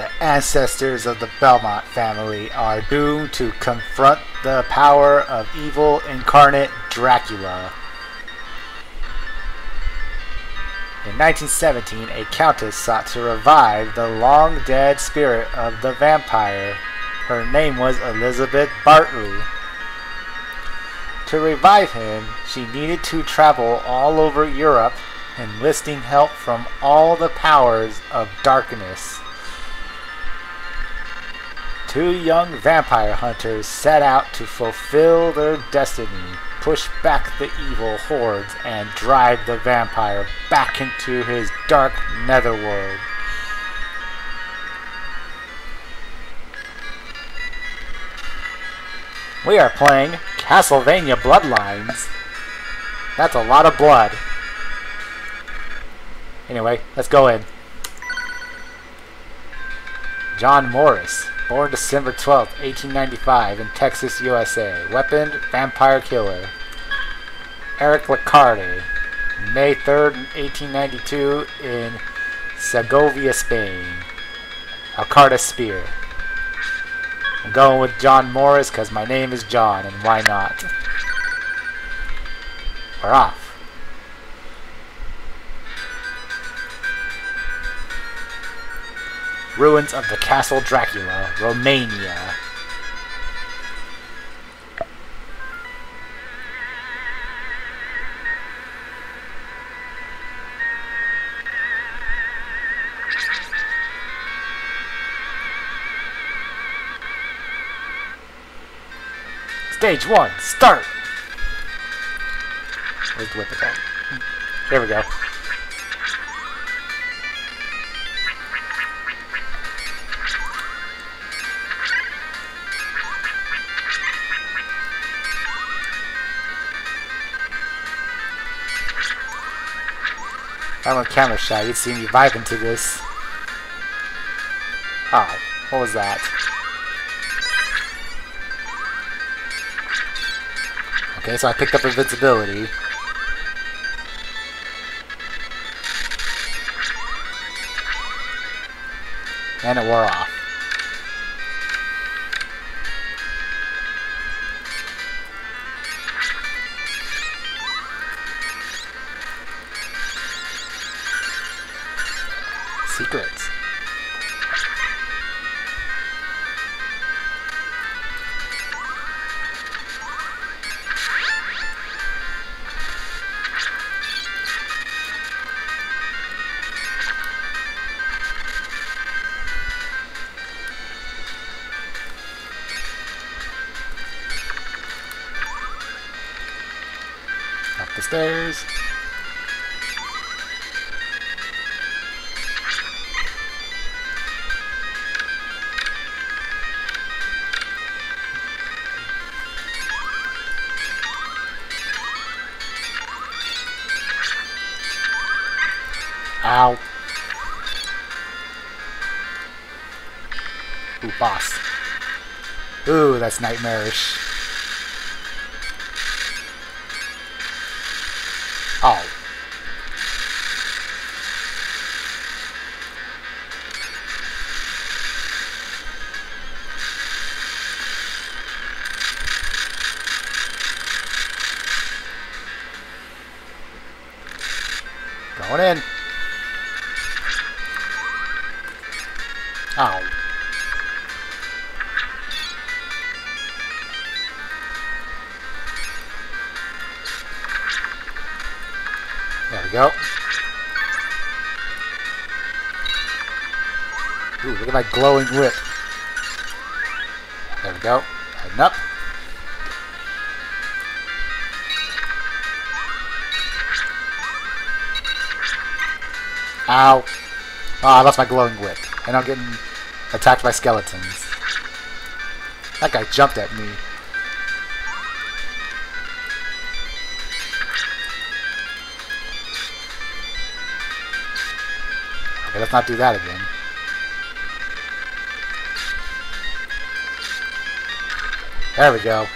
the ancestors of the Belmont family are doomed to confront the power of evil incarnate Dracula. In 1917, a countess sought to revive the long dead spirit of the vampire. Her name was Elizabeth Bartley. To revive him, she needed to travel all over Europe enlisting help from all the powers of darkness. Two young vampire hunters set out to fulfill their destiny, push back the evil hordes, and drive the vampire back into his dark netherworld. We are playing Castlevania Bloodlines. That's a lot of blood. Anyway, let's go in. John Morris, born December 12, 1895 in Texas, USA. Weapon, vampire killer. Eric Lecarde, May 3, 1892 in Segovia, Spain. Alucard Spear. I'm going with John Morris because my name is John, and why not? We're off. Ruins of the Castle Dracula, Romania. Stage one, start! Where's the whip attack? Here we go. I'm on camera shot, you'd see me vibing to this. Oh, what was that? Okay, so I picked up invincibility. And it wore off. Stairs. Ow. Ooh, boss. Ooh, that's nightmarish. Oh. Going in. Ow. We go. Ooh, look at my glowing whip. There we go. Heading up. Ow. Oh, I lost my glowing whip. And I'm getting attacked by skeletons. That guy jumped at me. let's not do that again. There we go.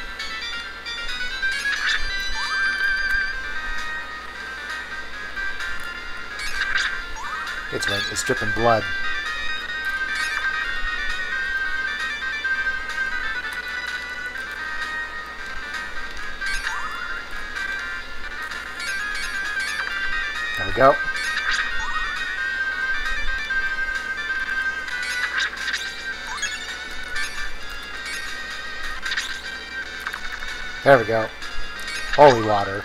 It's. It's dripping blood. There we go. There we go. Holy water.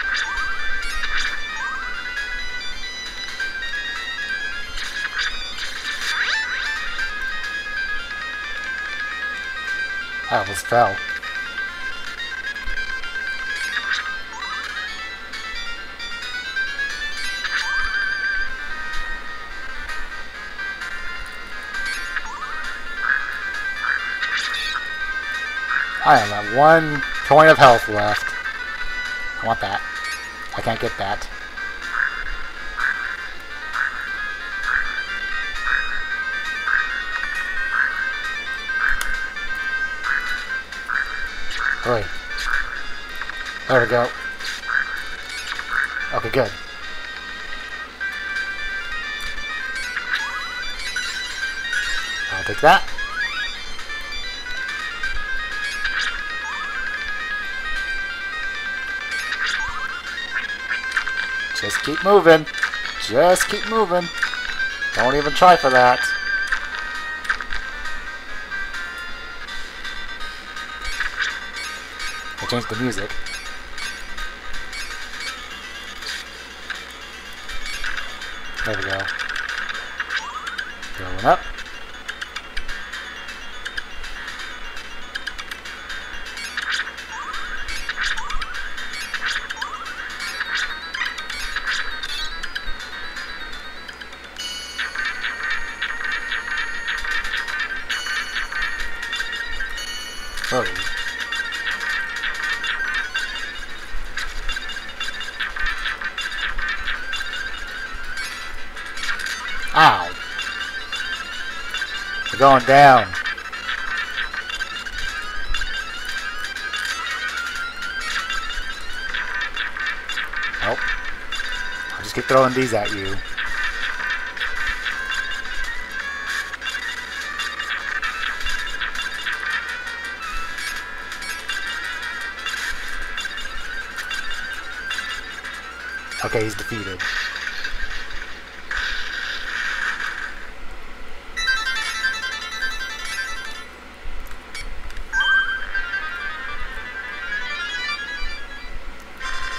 I almost fell. I am at one point of health left. I want that. I can't get that. Hurry. There we go. Okay, good. I'll take that. Just keep moving. Just keep moving. Don't even try for that. I changed the music. There we go. Going up. Going down. Nope. I'll just keep throwing these at you. Okay, he's defeated.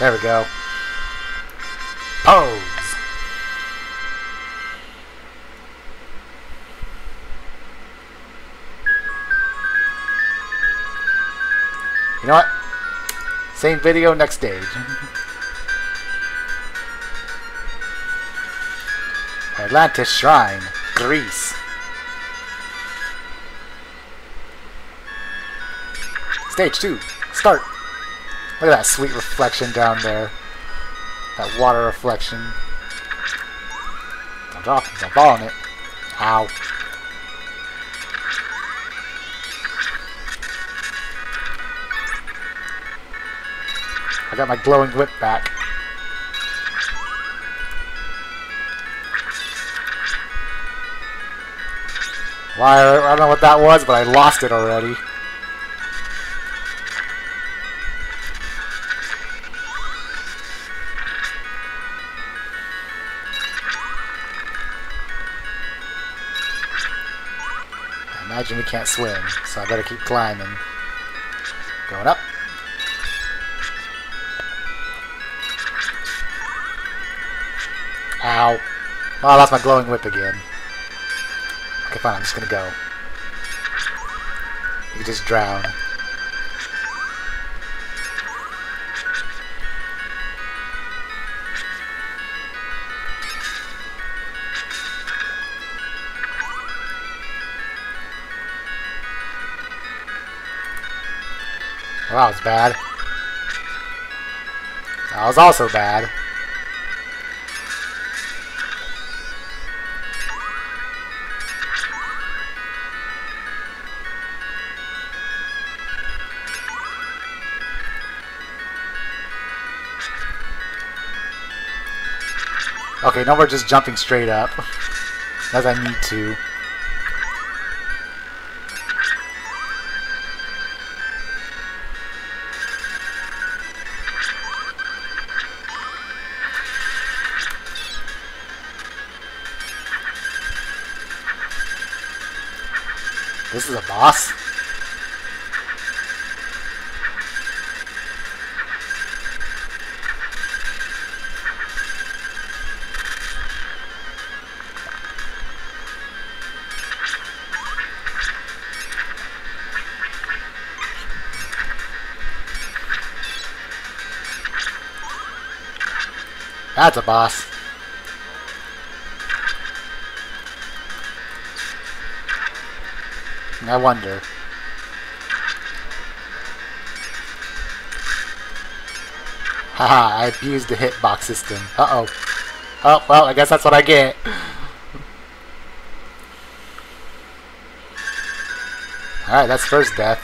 There we go. Pose! You know what? Same video, next stage. Atlantis Shrine, Greece. Stage 2, start! Look at that sweet reflection down there. That water reflection. Don't drop it, don't fall on it. Ow. I got my glowing whip back. Why, I don't know what that was, but I lost it already. We can't swim, so I better keep climbing. Going up. Ow. Oh, I lost my glowing whip again. Okay, fine, I'm just gonna go. You just drown. Well, that was bad. That was also bad. Okay, now we're just jumping straight up. As I need to. Boss? That's a boss. I wonder. Haha, I abused the hitbox system. Uh-oh. Oh, well, I guess that's what I get. Alright, that's first death.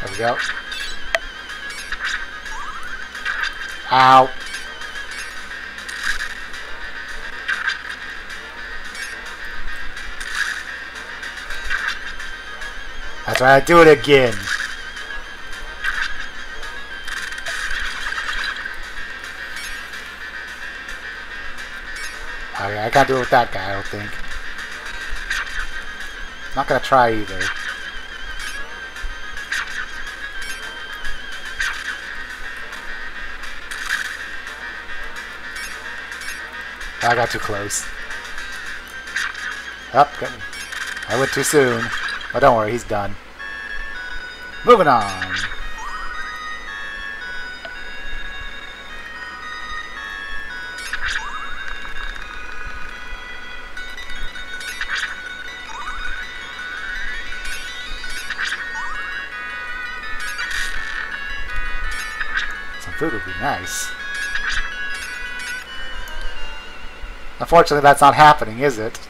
There we go. Ow. That's right, I do it again. Okay, I can't do it with that guy, I don't think. Not gonna try either. I got too close. Up, oh, I went too soon. But don't worry, he's done. Moving on. Some food would be nice. Unfortunately, that's not happening, is it?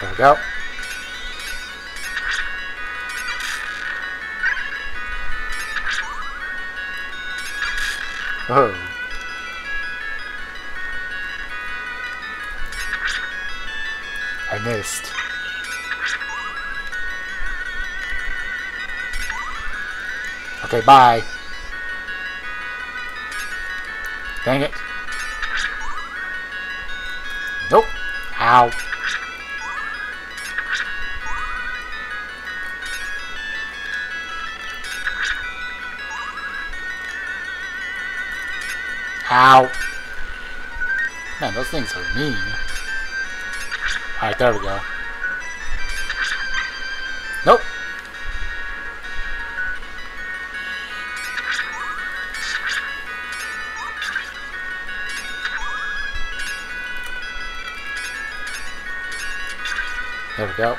There we go. Oh. Missed. Okay, bye. Dang it. Nope. Ow. Ow. Man, those things are mean. Alright, there we go. Nope. There we go.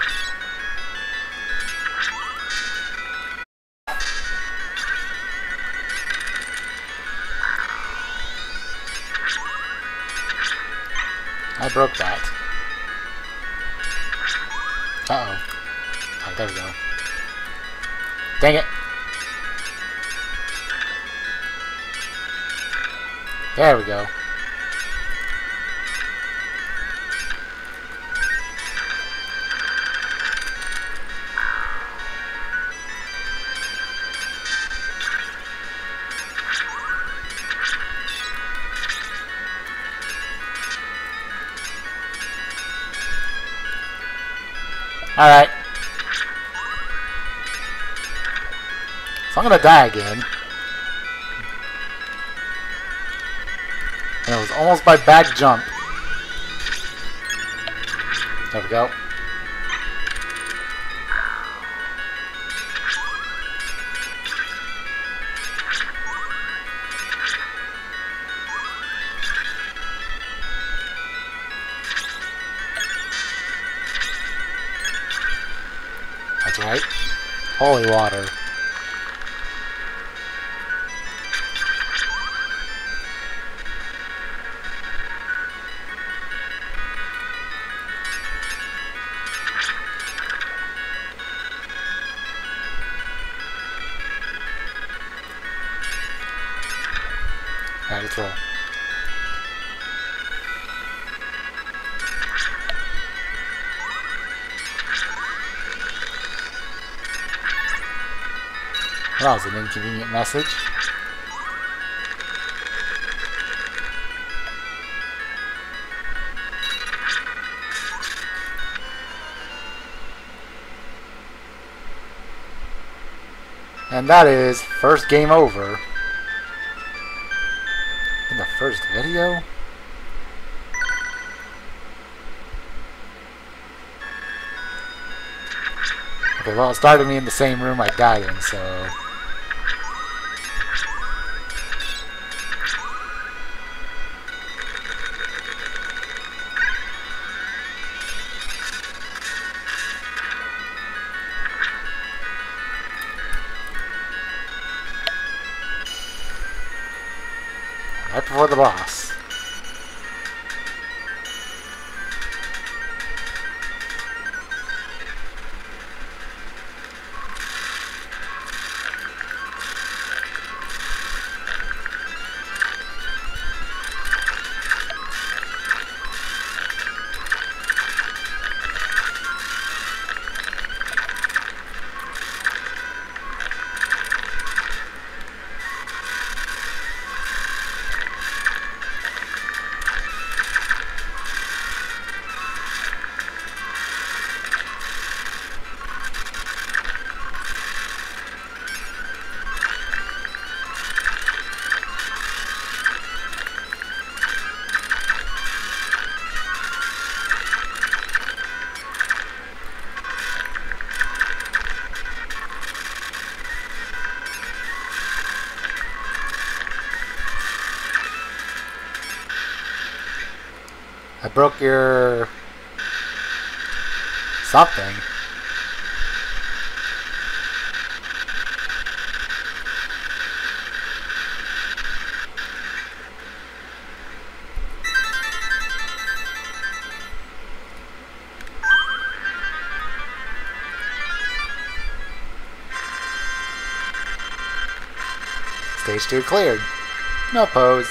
I broke that. Uh-oh. Oh, there we go. Dang it! There we go. Alright. So I'm gonna die again. And it was almost by back jump. There we go. Right. Holy water. Alright, let's. That was an inconvenient message. And that is first game over. In the first video? Okay, well, it started me in the same room I died in, so... broke your something. Stage 2 cleared. No pose.